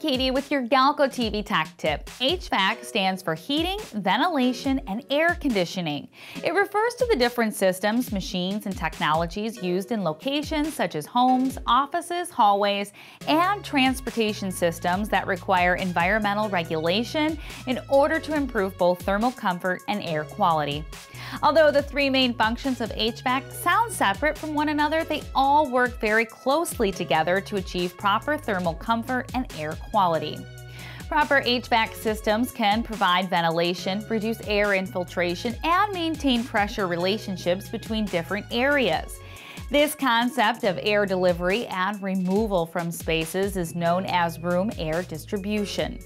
Katie with your Galco TV Tech Tip. HVAC stands for heating, ventilation, and air conditioning. It refers to the different systems, machines, and technologies used in locations such as homes, offices, hallways, and transportation systems that require environmental regulation in order to improve both thermal comfort and air quality. Although the three main functions of HVAC sound separate from one another, they all work very closely together to achieve proper thermal comfort and air quality. Proper HVAC systems can provide ventilation, reduce air infiltration, and maintain pressure relationships between different areas. This concept of air delivery and removal from spaces is known as room air distribution.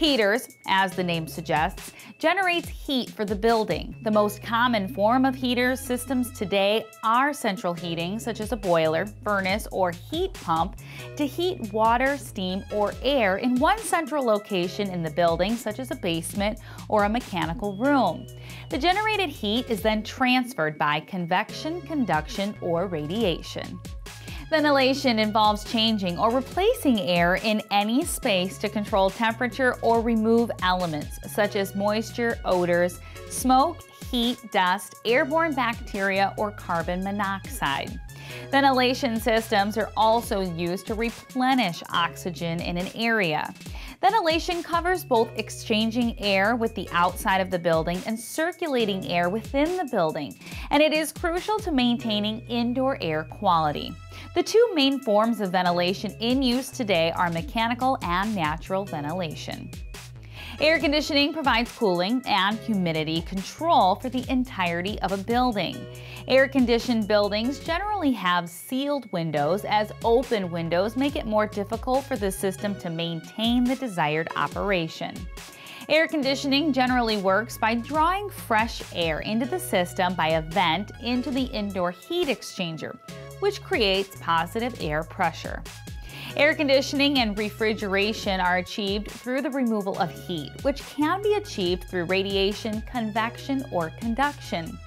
Heaters, as the name suggests, generates heat for the building. The most common form of heater systems today are central heating, such as a boiler, furnace, or heat pump, to heat water, steam, or air in one central location in the building, such as a basement or a mechanical room. The generated heat is then transferred by convection, conduction, or radiation. Ventilation involves changing or replacing air in any space to control temperature or remove elements such as moisture, odors, smoke, heat, dust, airborne bacteria, or carbon monoxide. Ventilation systems are also used to replenish oxygen in an area. Ventilation covers both exchanging air with the outside of the building and circulating air within the building, and it is crucial to maintaining indoor air quality. The two main forms of ventilation in use today are mechanical and natural ventilation. Air conditioning provides cooling and humidity control for the entirety of a building. Air-conditioned buildings generally have sealed windows as open windows make it more difficult for the system to maintain the desired operation. Air conditioning generally works by drawing fresh air into the system by a vent into the indoor heat exchanger, which creates positive air pressure. Air conditioning and refrigeration are achieved through the removal of heat, which can be achieved through radiation, convection, or conduction.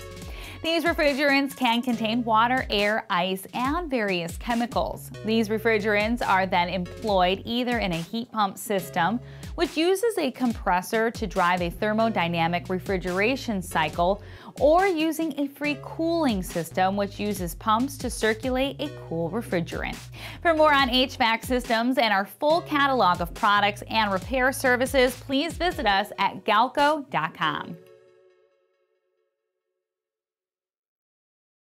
These refrigerants can contain water, air, ice, and various chemicals. These refrigerants are then employed either in a heat pump system, which uses a compressor to drive a thermodynamic refrigeration cycle, or using a free cooling system, which uses pumps to circulate a cool refrigerant. For more on HVAC systems and our full catalog of products and repair services, please visit us at galco.com.